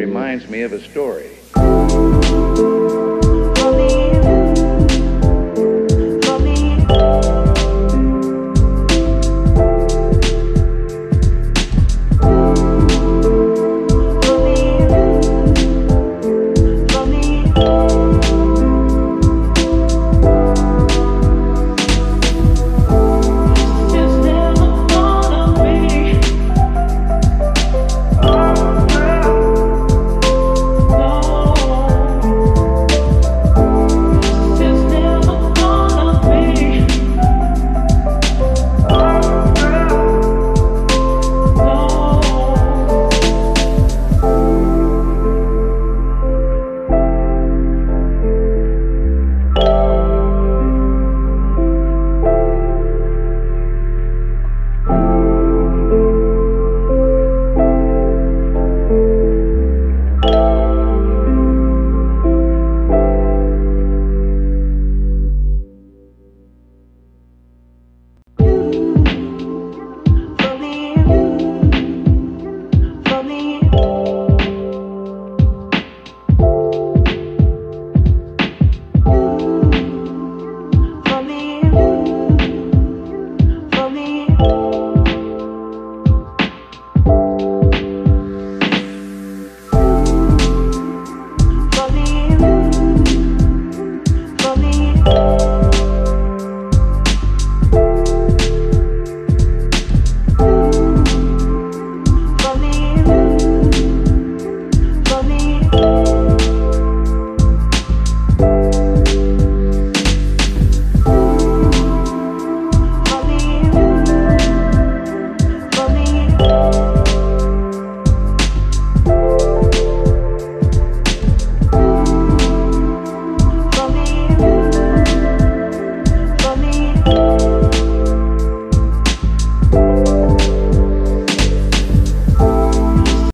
reminds me of a story.